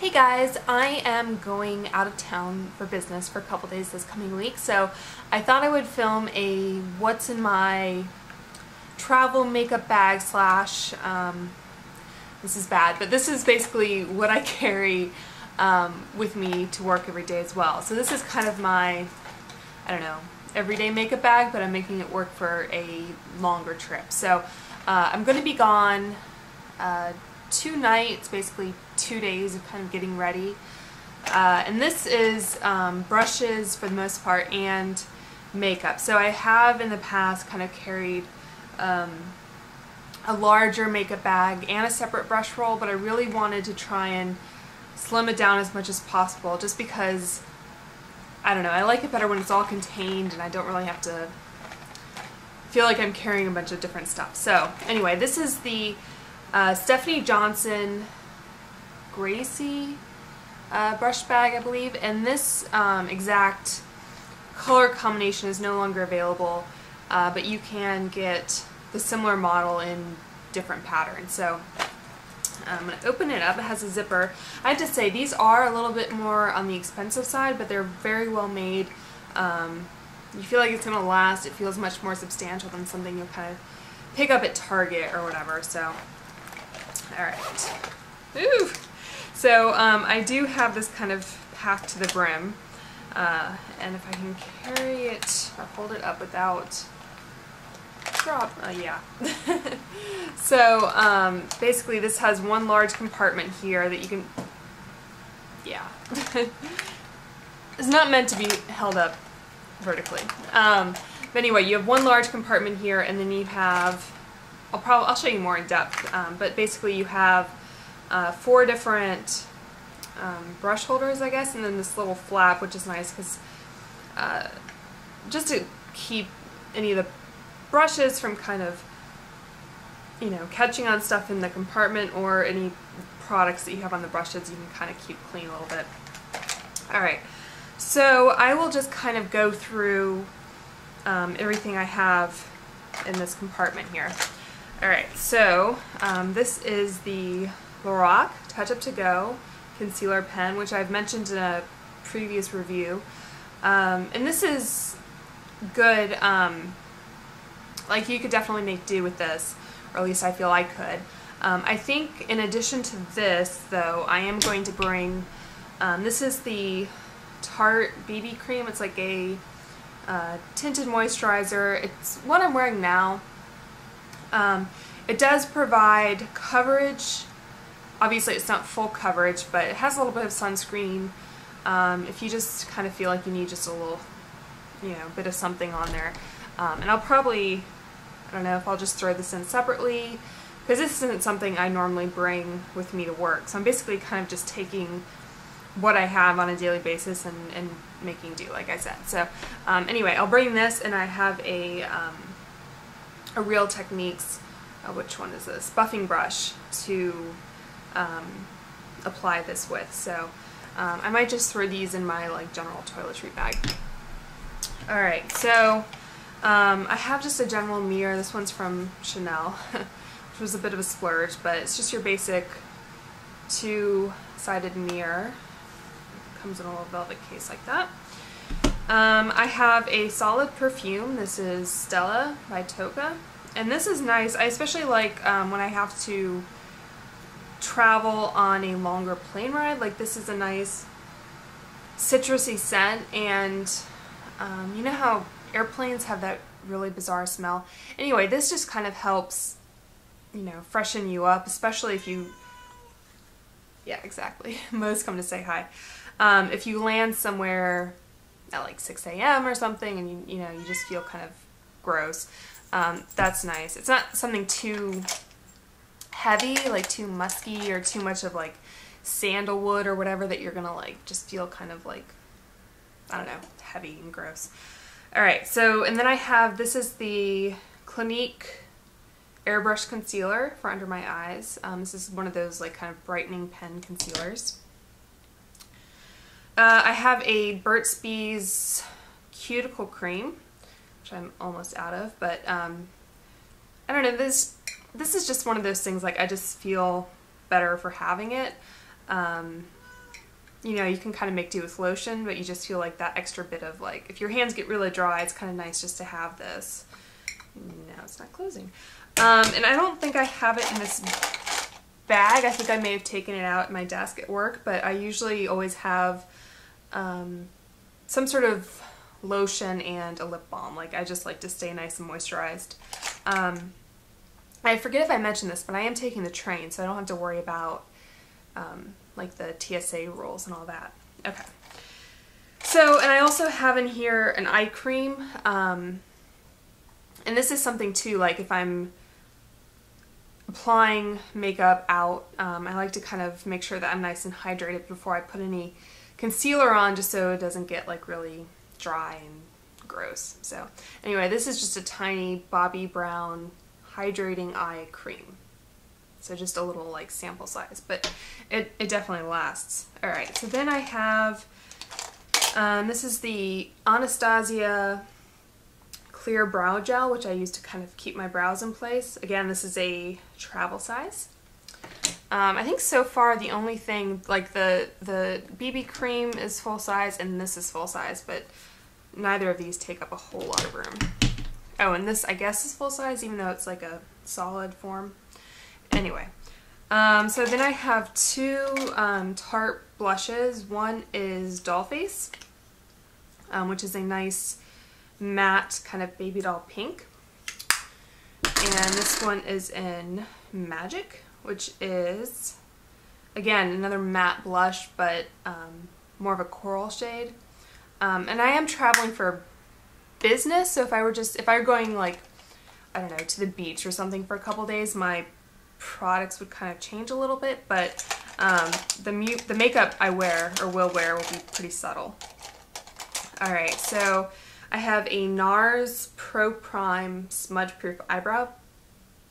Hey guys, I am going out of town for business for a couple days this coming week, so I thought I would film a what's in my travel makeup bag slash, um, this is bad, but this is basically what I carry um, with me to work every day as well. So this is kind of my, I don't know, everyday makeup bag, but I'm making it work for a longer trip. So uh, I'm going to be gone uh, two nights, basically two days of kind of getting ready. Uh, and this is um, brushes for the most part and makeup. So I have in the past kind of carried um, a larger makeup bag and a separate brush roll, but I really wanted to try and slim it down as much as possible just because, I don't know, I like it better when it's all contained and I don't really have to feel like I'm carrying a bunch of different stuff. So anyway, this is the uh, Stephanie Johnson Gracie uh, brush bag, I believe, and this um, exact color combination is no longer available, uh, but you can get the similar model in different patterns. So I'm going to open it up. It has a zipper. I have to say, these are a little bit more on the expensive side, but they're very well made. Um, you feel like it's going to last. It feels much more substantial than something you'll kind of pick up at Target or whatever. So, alright. Ooh! So um, I do have this kind of packed to the brim. Uh, and if I can carry it or hold it up without drop, uh, yeah. so um, basically this has one large compartment here that you can, yeah. it's not meant to be held up vertically. Um, but anyway, you have one large compartment here and then you have, I'll probably, I'll show you more in depth, um, but basically you have uh, four different um, brush holders, I guess, and then this little flap, which is nice because uh, just to keep any of the brushes from kind of, you know, catching on stuff in the compartment or any products that you have on the brushes you can kind of keep clean a little bit. Alright, so I will just kind of go through um, everything I have in this compartment here. Alright, so um, this is the Lorac Touch Up To Go concealer pen, which I've mentioned in a previous review. Um, and this is good, um, like you could definitely make do with this, or at least I feel I could. Um, I think in addition to this, though, I am going to bring, um, this is the Tarte BB Cream. It's like a uh, tinted moisturizer. It's what I'm wearing now. Um, it does provide coverage obviously it's not full coverage, but it has a little bit of sunscreen. Um, if you just kind of feel like you need just a little, you know, bit of something on there. Um, and I'll probably, I don't know if I'll just throw this in separately, because this isn't something I normally bring with me to work. So I'm basically kind of just taking what I have on a daily basis and, and making do, like I said. So um, anyway, I'll bring this, and I have a, um, a Real Techniques, uh, which one is this, buffing brush to um, apply this with. So um, I might just throw these in my like general toiletry bag. Alright, so um, I have just a general mirror. This one's from Chanel, which was a bit of a splurge, but it's just your basic two-sided mirror. Comes in a little velvet case like that. Um, I have a solid perfume. This is Stella by Tocca. And this is nice. I especially like um, when I have to travel on a longer plane ride. Like this is a nice citrusy scent and um, you know how airplanes have that really bizarre smell? Anyway, this just kind of helps, you know, freshen you up, especially if you, yeah, exactly. Most come to say hi. Um, if you land somewhere at like 6 a.m. or something and you, you know, you just feel kind of gross, um, that's nice. It's not something too heavy, like too musky or too much of like sandalwood or whatever that you're gonna like just feel kind of like, I don't know, heavy and gross. Alright, so, and then I have, this is the Clinique Airbrush Concealer for under my eyes. Um, this is one of those like kind of brightening pen concealers. Uh, I have a Burt's Bees Cuticle Cream, which I'm almost out of, but um, I don't know, this this is just one of those things like I just feel better for having it. Um, you know, you can kind of make do with lotion, but you just feel like that extra bit of like, if your hands get really dry, it's kind of nice just to have this. Now it's not closing. Um, and I don't think I have it in this bag. I think I may have taken it out at my desk at work, but I usually always have um, some sort of lotion and a lip balm. Like I just like to stay nice and moisturized. Um, I forget if I mentioned this, but I am taking the train, so I don't have to worry about um, like the TSA rules and all that. Okay. So, and I also have in here an eye cream. Um, and this is something too, like if I'm applying makeup out, um, I like to kind of make sure that I'm nice and hydrated before I put any concealer on just so it doesn't get like really dry and gross. So anyway, this is just a tiny Bobbi Brown hydrating eye cream. So just a little like sample size, but it, it definitely lasts. All right, so then I have, um, this is the Anastasia clear brow gel, which I use to kind of keep my brows in place. Again, this is a travel size. Um, I think so far the only thing, like the, the BB cream is full size and this is full size, but neither of these take up a whole lot of room. Oh, and this I guess is full size even though it's like a solid form. Anyway, um, so then I have two um, Tarte blushes. One is Dollface, um, which is a nice matte kind of baby doll pink. And this one is in Magic, which is, again, another matte blush, but um, more of a coral shade. Um, and I am traveling for business, so if I were just, if I were going like, I don't know, to the beach or something for a couple days, my products would kind of change a little bit, but um, the, the makeup I wear or will wear will be pretty subtle. Alright, so I have a NARS Pro Prime Smudge Proof Eyebrow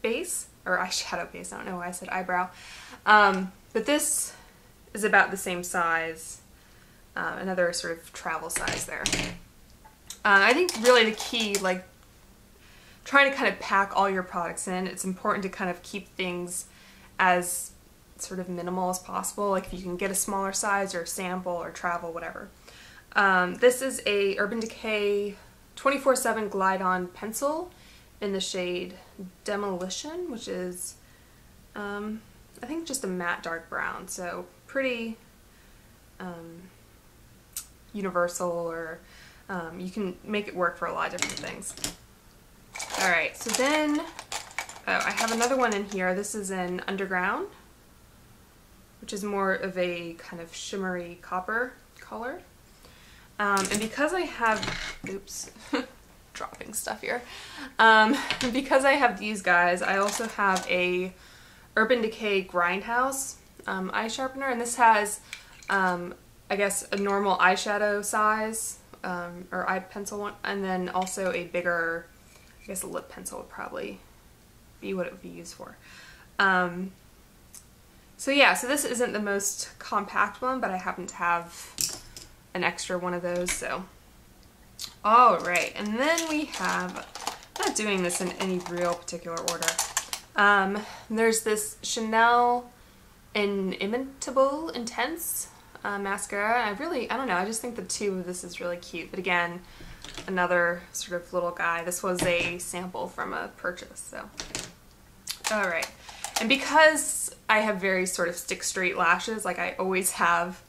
Base, or eyeshadow base, I don't know why I said eyebrow. Um, but this is about the same size, uh, another sort of travel size there. Uh, I think really the key, like trying to kind of pack all your products in, it's important to kind of keep things as sort of minimal as possible. Like if you can get a smaller size or sample or travel, whatever. Um, this is a Urban Decay 24-7 Glide On pencil in the shade Demolition, which is, um, I think just a matte dark brown. So pretty um, universal or um, you can make it work for a lot of different things. Alright, so then, oh, I have another one in here. This is an Underground, which is more of a kind of shimmery copper color. Um, and because I have, oops, dropping stuff here. Um, because I have these guys, I also have a Urban Decay Grindhouse um, eye sharpener, and this has, um, I guess, a normal eyeshadow size, um, or eye pencil one, and then also a bigger, I guess a lip pencil would probably be what it would be used for. Um, so yeah, so this isn't the most compact one, but I happen to have an extra one of those, so. All right, and then we have, I'm not doing this in any real particular order. Um, there's this Chanel Inimitable Intense uh, mascara. I really, I don't know, I just think the tube of this is really cute. But again, another sort of little guy. This was a sample from a purchase, so. All right. And because I have very sort of stick straight lashes, like I always have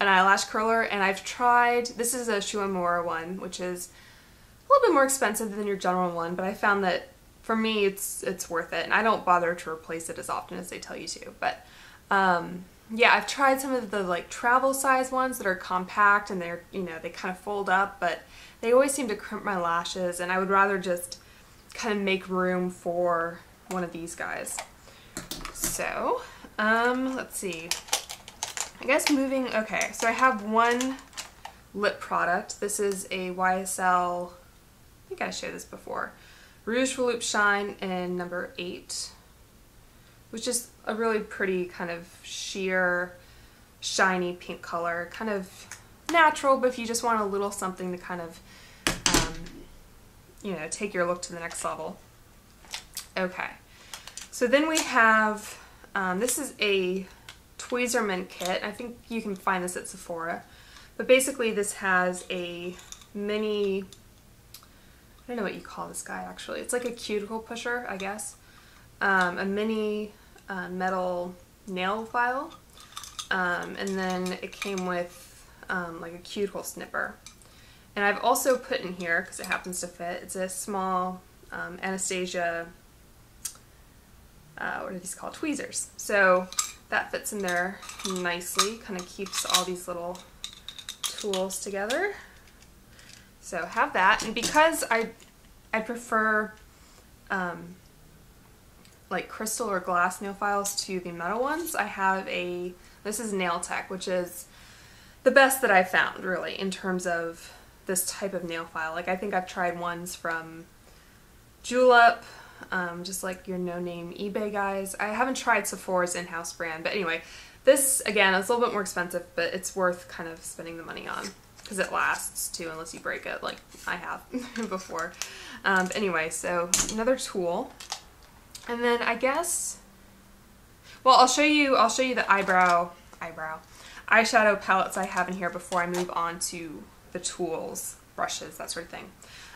an eyelash curler and I've tried, this is a Shu Uemura one, which is a little bit more expensive than your general one, but I found that for me it's it's worth it and I don't bother to replace it as often as they tell you to, but um, yeah, I've tried some of the like travel size ones that are compact and they're, you know, they kind of fold up, but they always seem to crimp my lashes and I would rather just kind of make room for one of these guys. So, um, let's see. I guess moving, okay, so I have one lip product. This is a YSL, I think I showed this before, Rouge Volupte Shine in number 8, which is a really pretty kind of sheer, shiny pink color, kind of natural, but if you just want a little something to kind of, um, you know, take your look to the next level. Okay, so then we have, um, this is a Tweezerman kit. I think you can find this at Sephora. But basically this has a mini, I don't know what you call this guy actually. It's like a cuticle pusher, I guess. Um, a mini uh, metal nail file. Um, and then it came with um, like a cuticle snipper. And I've also put in here, because it happens to fit, it's a small um, Anastasia, uh, what are these called? Tweezers. So that fits in there nicely, kind of keeps all these little tools together. So have that, and because I, I prefer um, like crystal or glass nail files to the metal ones, I have a, this is Nail Tek, which is the best that I've found really in terms of this type of nail file. Like I think I've tried ones from Julep, um, just like your no-name eBay guys. I haven't tried Sephora's in-house brand, but anyway, this, again, is a little bit more expensive, but it's worth kind of spending the money on because it lasts too unless you break it like I have before. Um, anyway, so another tool. And then I guess, well, I'll show you, I'll show you the eyebrow, eyebrow, eyeshadow palettes I have in here before I move on to the tools, brushes, that sort of thing.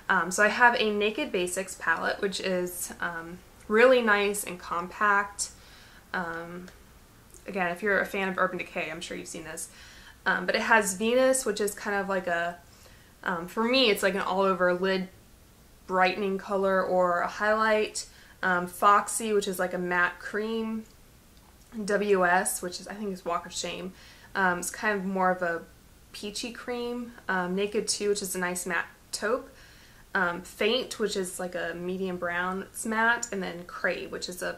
Um, so I have a Naked Basics palette, which is um, really nice and compact. Um, again, if you're a fan of Urban Decay, I'm sure you've seen this. Um, but it has Venus, which is kind of like a, um, for me, it's like an all-over lid brightening color or a highlight. Um, Foxy, which is like a matte cream. WS, which is I think is Walk of Shame. it's kind of more of a peachy cream. Naked 2, which is a nice matte taupe um, Faint, which is like a medium brown, it's matte, and then Crave, which is a,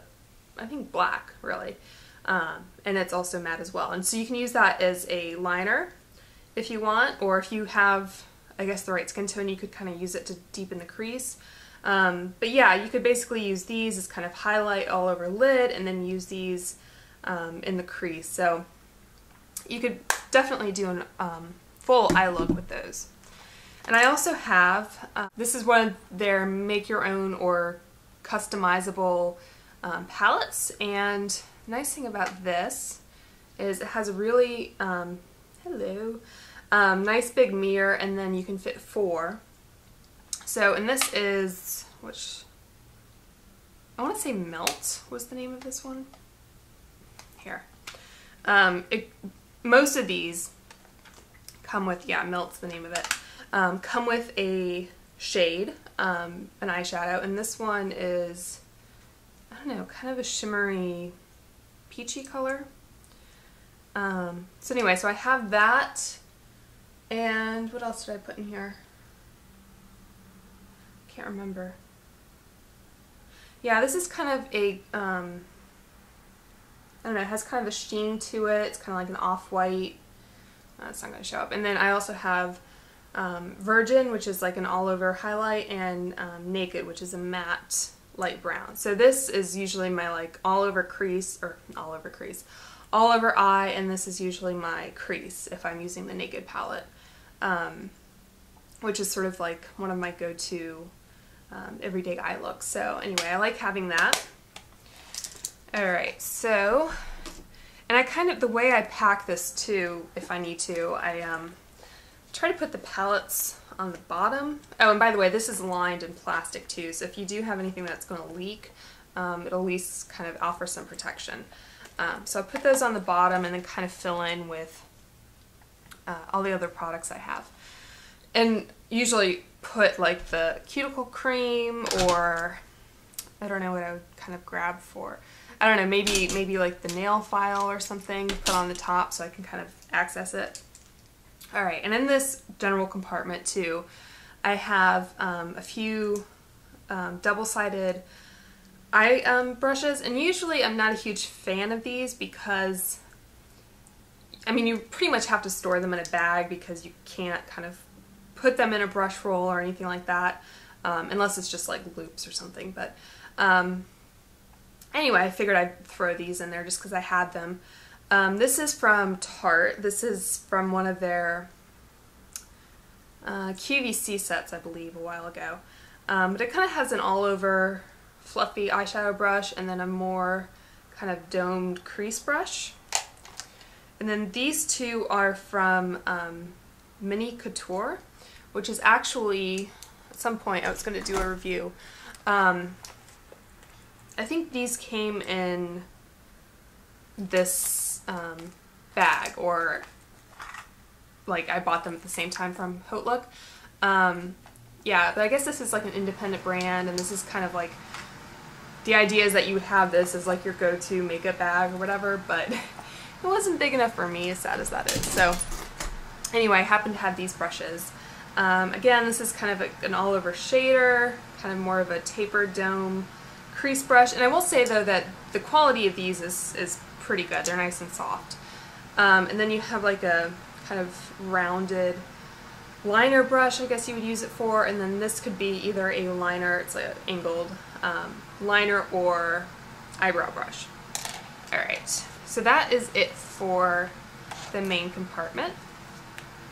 I think black, really. Um, and it's also matte as well. And so you can use that as a liner if you want, or if you have, I guess, the right skin tone, you could kind of use it to deepen the crease. Um, but yeah, you could basically use these as kind of highlight all over lid and then use these um, in the crease. So you could definitely do a um, full eye look with those. And I also have, uh, this is one of their make your own or customizable um, palettes. And nice thing about this is it has a really, um, hello, nice big mirror and then you can fit four. So, and this is, which, I want to say Melt was the name of this one. Here. Um, it, most of these come with, yeah, Melt's the name of it um, come with a shade, um, an eyeshadow, and this one is, I don't know, kind of a shimmery peachy color. Um, so anyway, so I have that, and what else did I put in here? Can't remember. Yeah, this is kind of a, um, I don't know, it has kind of a sheen to it. It's kind of like an off-white. That's not going to show up. And then I also have um, Virgin, which is like an all-over highlight, and um, Naked, which is a matte light brown. So this is usually my like all-over crease, or all-over crease, all-over eye, and this is usually my crease if I'm using the Naked palette, um, which is sort of like one of my go-to um, everyday eye look. So anyway, I like having that. Alright, so, and I kind of, the way I pack this too, if I need to, I, um, try to put the palettes on the bottom. Oh, and by the way, this is lined in plastic too, so if you do have anything that's going to leak, um, it'll at least kind of offer some protection. Um, so I'll put those on the bottom and then kind of fill in with uh, all the other products I have. And usually put like the cuticle cream or I don't know what I would kind of grab for. I don't know, maybe maybe like the nail file or something put on the top so I can kind of access it. All right, and in this general compartment too, I have um, a few um, double-sided eye um, brushes, and usually I'm not a huge fan of these because, I mean, you pretty much have to store them in a bag because you can't kind of put them in a brush roll or anything like that, um, unless it's just like loops or something, but um, anyway, I figured I'd throw these in there just because I had them. Um, this is from Tarte. This is from one of their uh, QVC sets, I believe, a while ago. Um, but it kind of has an all-over fluffy eyeshadow brush and then a more kind of domed crease brush. And then these two are from um, Mini Couture, which is actually, at some point I was going to do a review. Um, I think these came in this um, bag, or like I bought them at the same time from Haute Um, yeah, but I guess this is like an independent brand, and this is kind of like the idea is that you would have this as like your go-to makeup bag or whatever, but it wasn't big enough for me, as sad as that is. So anyway, I happen to have these brushes. Um, again, this is kind of a, an all-over shader, kind of more of a tapered dome crease brush. And I will say though that the quality of these is, is pretty good. They're nice and soft. Um, and then you have like a kind of rounded liner brush, I guess you would use it for. And then this could be either a liner, it's like an angled um, liner or eyebrow brush. Alright, so that is it for the main compartment.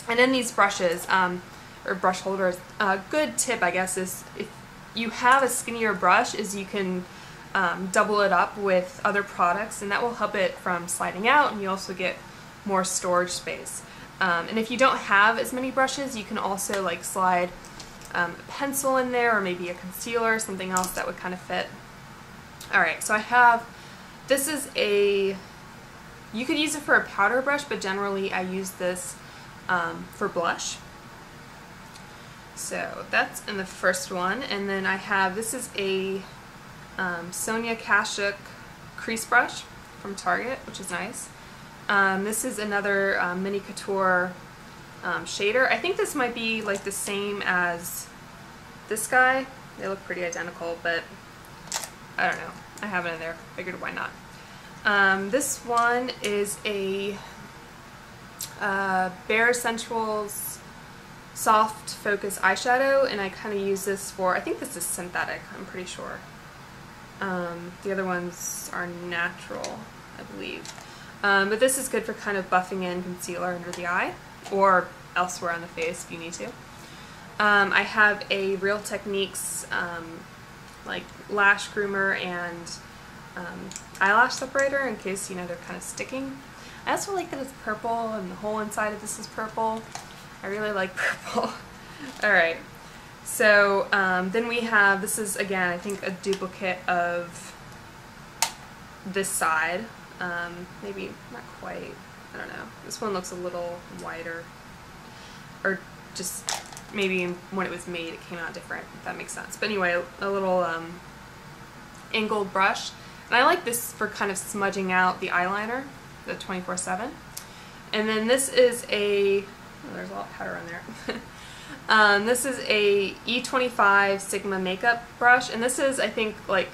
And in these brushes, um, or brush holders, a good tip I guess is if you have a skinnier brush is you can um, double it up with other products and that will help it from sliding out and you also get more storage space. Um, and if you don't have as many brushes you can also like slide um, a pencil in there or maybe a concealer, something else that would kind of fit. Alright, so I have, this is a, you could use it for a powder brush, but generally I use this um, for blush. So that's in the first one, and then I have, this is a um, Sonia Kashuk crease brush from Target, which is nice. Um, this is another um, Mini Couture um, shader. I think this might be like the same as this guy. They look pretty identical, but I don't know. I have it in there. Figured why not. Um, this one is a uh, Bare Escentuals soft focus eyeshadow and I kind of use this for, I think this is synthetic, I'm pretty sure. Um, the other ones are natural, I believe. Um, but this is good for kind of buffing in concealer under the eye or elsewhere on the face if you need to. Um, I have a Real Techniques um, like lash groomer and um, eyelash separator in case you know they're kind of sticking. I also like that it's purple and the whole inside of this is purple. I really like purple. Alright, so um, then we have, this is again I think a duplicate of this side. Um, maybe not quite, I don't know. This one looks a little wider. Or just maybe when it was made it came out different, if that makes sense. But anyway, a, little um, angled brush. And I like this for kind of smudging out the eyeliner, the 24-7. And then this is a, oh, there's a lot of powder on there. um, this is a E25 Sigma makeup brush. And this is, I think, like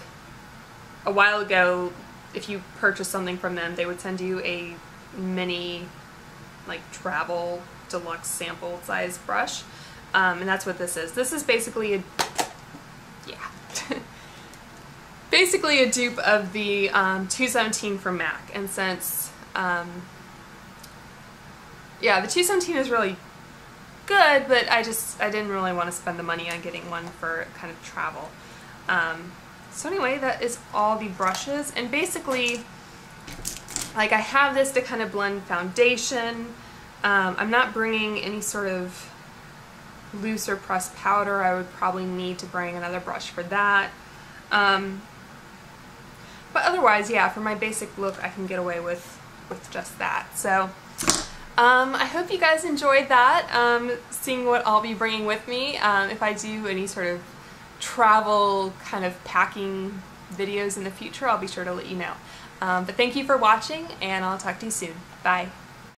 a while ago, if you purchase something from them, they would send you a mini, like, travel deluxe sample size brush. Um, and that's what this is. This is basically a, yeah, basically a dupe of the um, 217 from MAC. And since, um, yeah, the 217 is really good, but I just, I didn't really want to spend the money on getting one for kind of travel. Um, so anyway, that is all the brushes. And basically, like I have this to kind of blend foundation. Um, I'm not bringing any sort of looser pressed powder. I would probably need to bring another brush for that. Um, but otherwise, yeah, for my basic look, I can get away with, with just that. So um, I hope you guys enjoyed that, um, seeing what I'll be bringing with me. Um, if I do any sort of travel kind of packing videos in the future, I'll be sure to let you know. Um, but thank you for watching, and I'll talk to you soon. Bye.